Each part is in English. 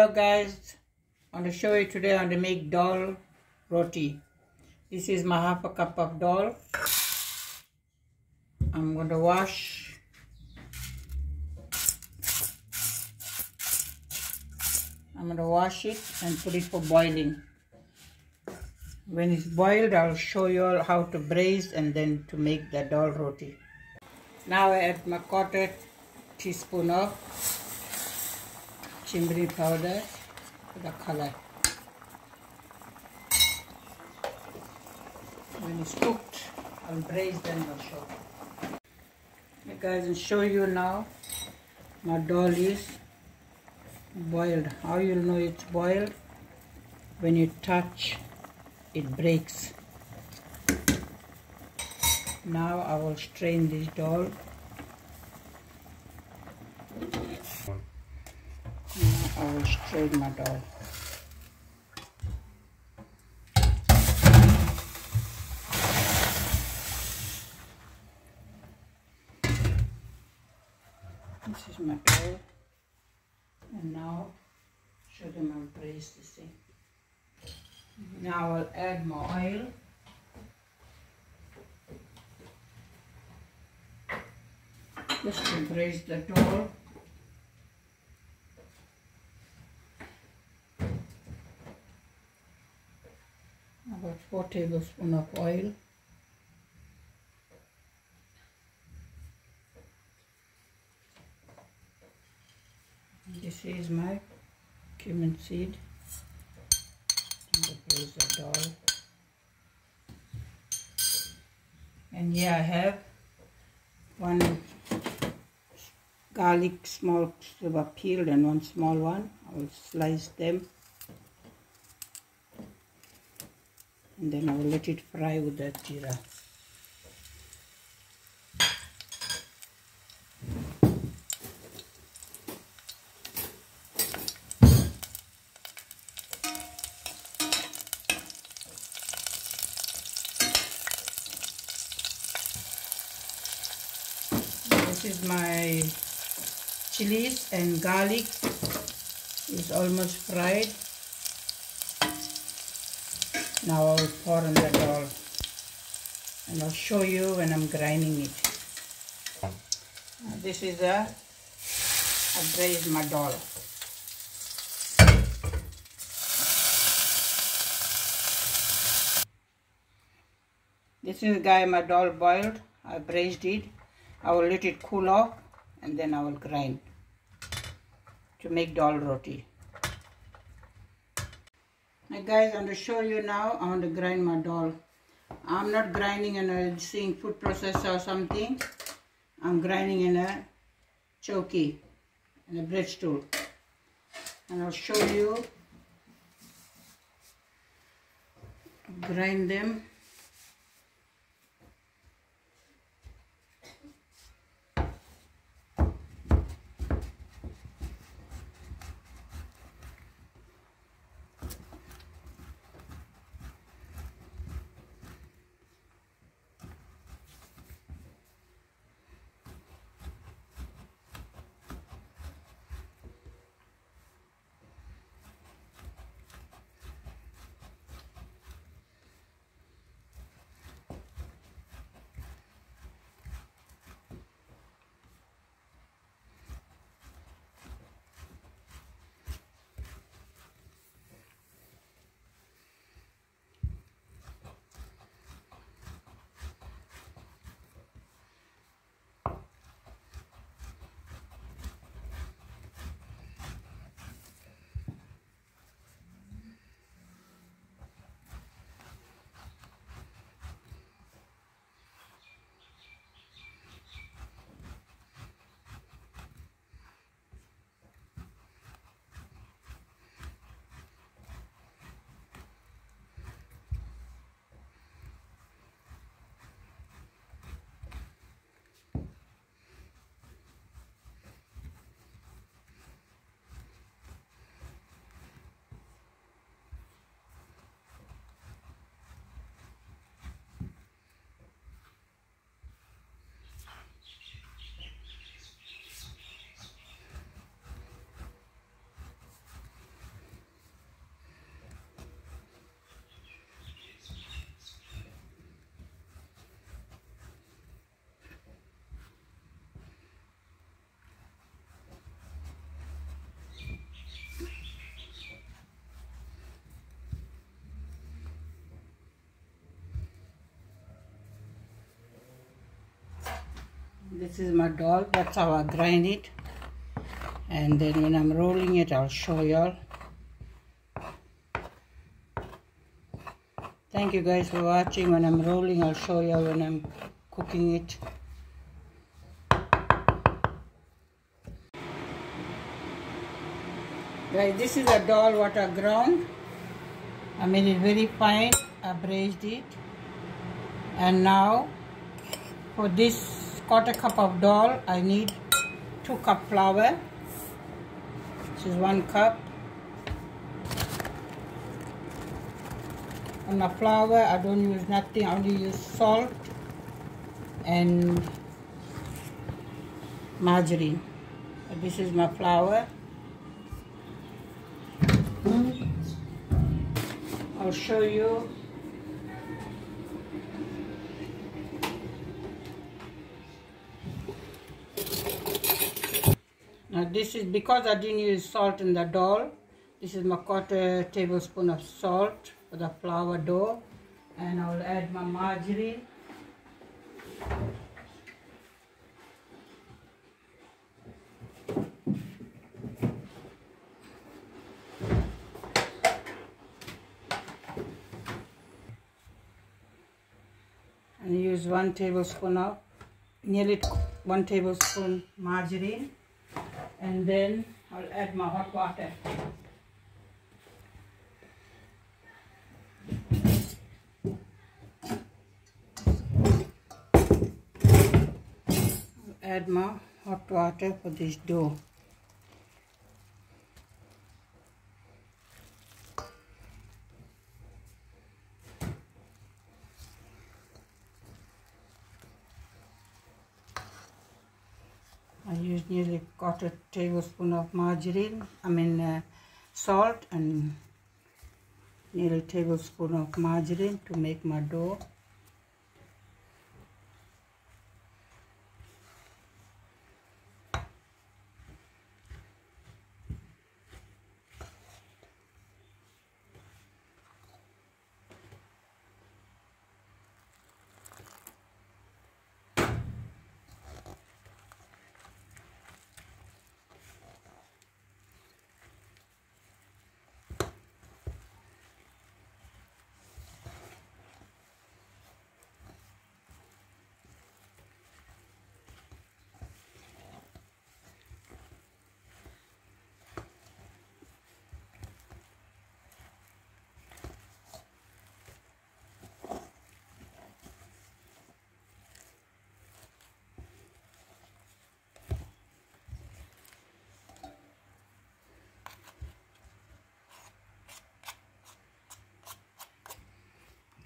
Hello guys, I want to show you today how to make dal roti. This is my half a cup of dal. I'm going to wash I'm going to wash it and put it for boiling. When it's boiled, I'll show you all how to braise and then to make the dal roti. Now I add my quarter teaspoon of chimney powder for the color. When it's cooked, I'll braise them I'll show. Guys, I'll show you now my dal is boiled. How you'll know it's boiled? When you touch, it breaks. Now I will strain this dal I will strain my dal. This is my dal. And now, show them I'll braise this thing. Now I'll add more oil. Just to braise the dal. about 4 tablespoons of oil. This is my cumin seed. And the. And here I have one garlic small silver peeled and one small one. I will slice them and then I will let it fry with that jeera. This is my chilies and garlic is almost fried now I'll pour in the dal and I'll show you when I'm grinding it. this is a, braised my dal. This is guy my dal boiled. I braised it. I will let it cool off and then I will grind to make dal roti. Guys, I'm going to show you now. I want to grind my dal. I'm not grinding in a seeing food processor or something. I'm grinding in a chokey, in a bread tool. And I'll show you. Grind them. This is my dal. That's how I grind it. And then when I'm rolling it I'll show y'all. Thank you guys for watching. When I'm rolling I'll show y'all when I'm cooking it. Guys this is a dal what I ground. I made it very fine. I braised it. And now for this quarter cup of dal. I need two cup flour. This is one cup. On my flour I don't use nothing I only use salt and margarine. This is my flour. I'll show you now this is because I didn't use salt in the dough this is my quarter tablespoon of salt for the flour dough. And I'll add my margarine. And use one tablespoon of nearly one tablespoon margarine and then I'll add my hot water. I'll add my hot water for this dough use nearly quarter tablespoon of margarine, I mean uh, salt and nearly tablespoon of margarine to make my dough.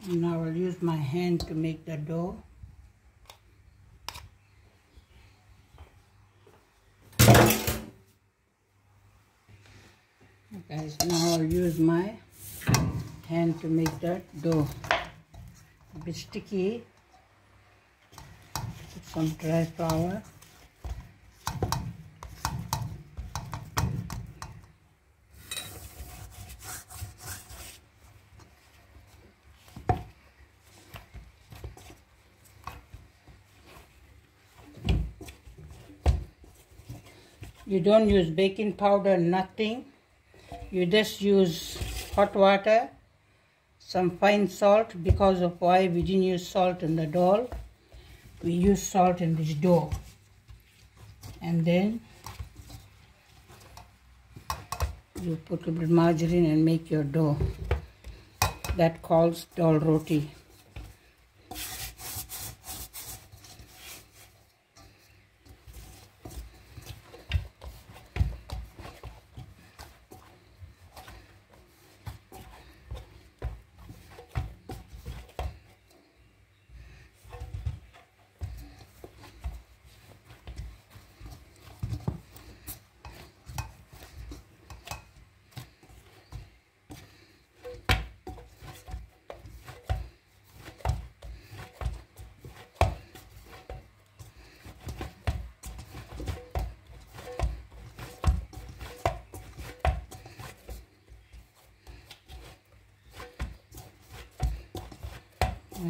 And I'll use my hand to make the dough. Guys, now I'll use my hand to make that dough. A bit sticky. Put some dry flour. You don't use baking powder nothing. You just use hot water some fine salt because of why we didn't use salt in the dough we use salt in this dough. And then you put a bit margarine and make your dough. That calls dal roti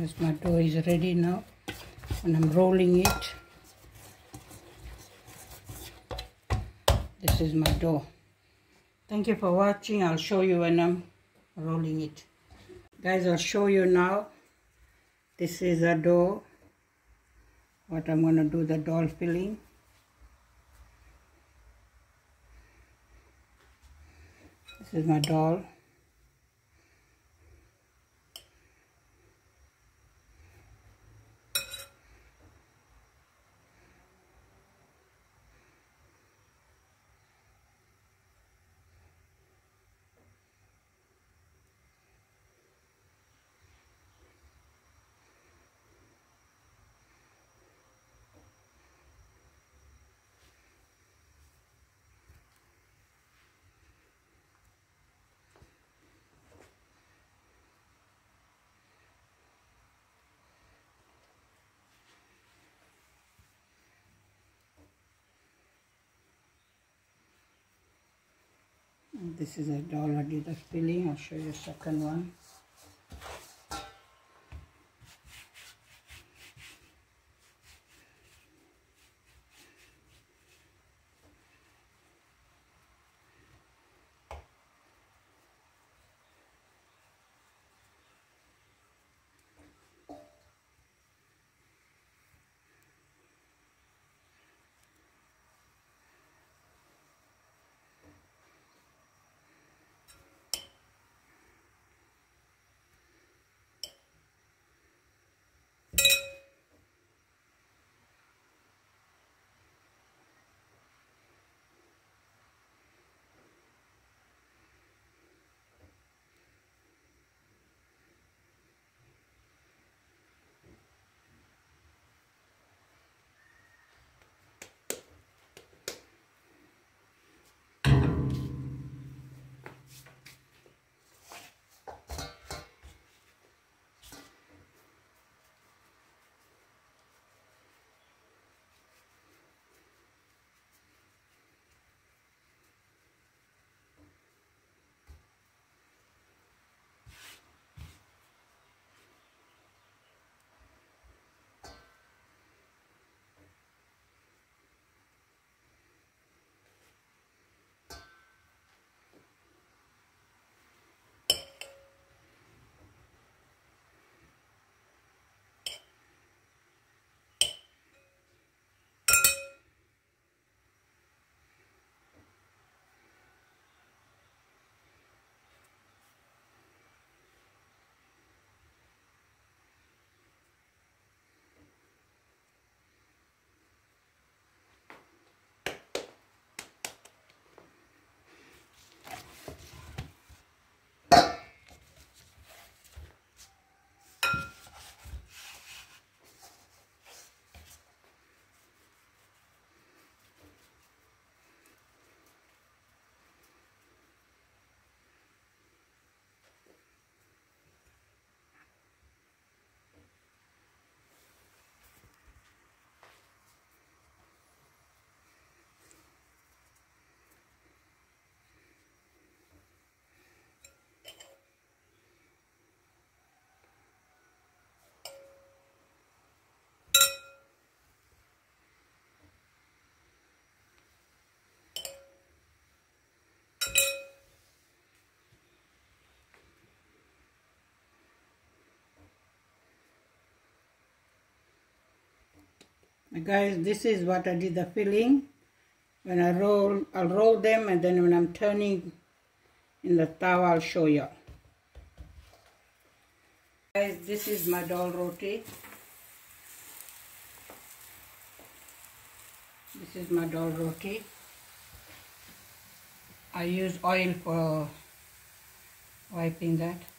as my dough is ready now and I'm rolling it. This is my dough. Thank you for watching. I'll show you when I'm rolling it. Guys I'll show you now. This is a dough. What I'm gonna do the dal filling. This is my dal This is a dal I did the filling. I'll show you a second one. Guys this is what I did the filling. When I roll I'll roll them and then when I'm turning in the towel I'll show you guys this is my dal roti. This is my dal roti. I use oil for wiping that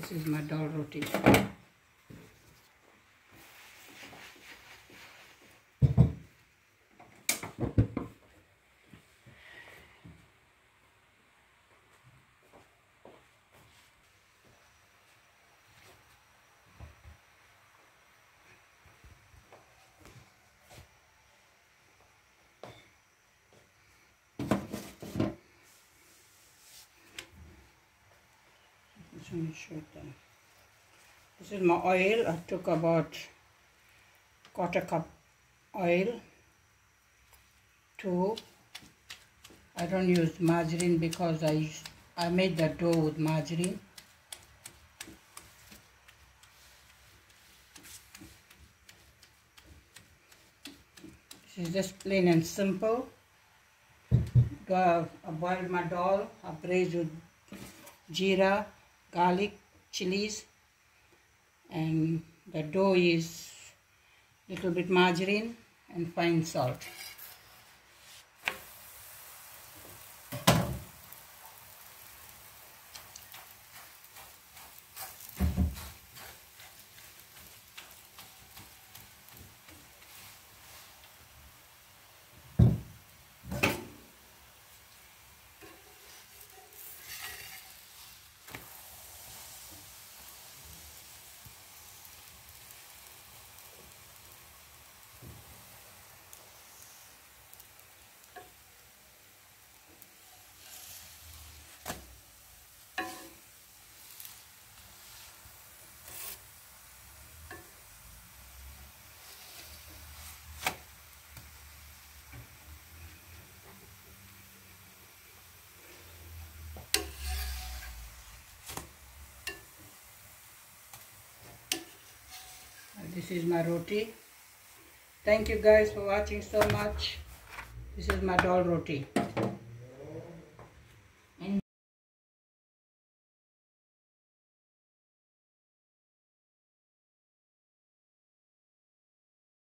This is my dal roti. This is my oil. I took about quarter cup oil two. I don't use margarine because I I made the dough with margarine. This is just plain and simple. I boiled my dal I braised with jeera garlic chilies and the dough is a little bit margarine and fine salt this is my roti. Thank you guys for watching so much. This is my dal roti